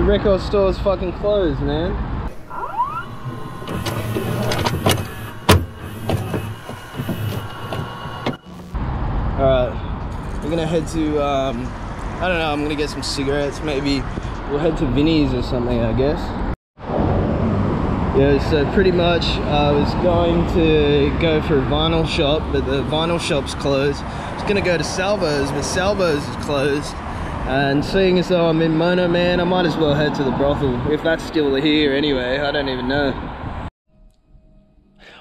The record store is fucking closed, man. Alright, we're gonna head to, um, I don't know, I'm gonna get some cigarettes. Maybe we'll head to Vinny's or something, I guess. Yeah, so pretty much I was going to go for a vinyl shop, but the vinyl shop's closed. I was gonna go to Salvo's, but Salvo's is closed. And seeing as though I'm in Mono Man, I might as well head to the brothel, if that's still here anyway, I don't even know.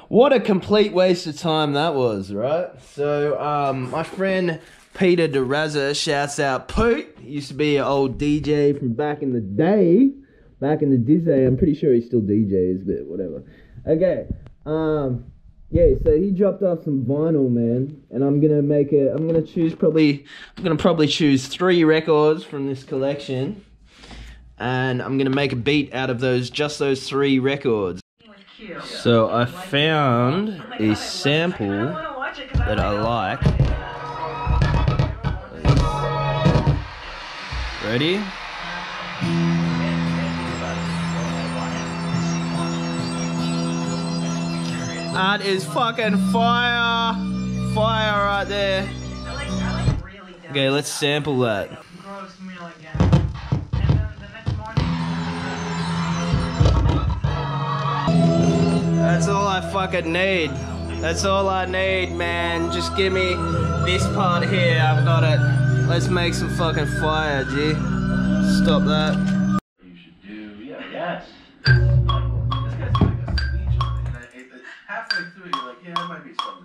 What a complete waste of time that was, right? So, um, my friend Peter DeRaza shouts out Poot. Used to be an old DJ from back in the day. Back in the Disney, I'm pretty sure he still DJs, but whatever. Okay, um, yeah, so he dropped off some vinyl, man, and I'm gonna make it. I'm gonna choose probably. I'm gonna probably choose three records from this collection, and I'm gonna make a beat out of those, just those three records. So I found a sample that I like. Ready? That is fucking fire! Fire right there. Okay, let's sample that. Gross meal again. And then the next morning. That's all I fucking need. That's all I need, man. Just give me this part here. I've got it. Let's make some fucking fire, G. Stop that. you should do. Yeah, yes. be some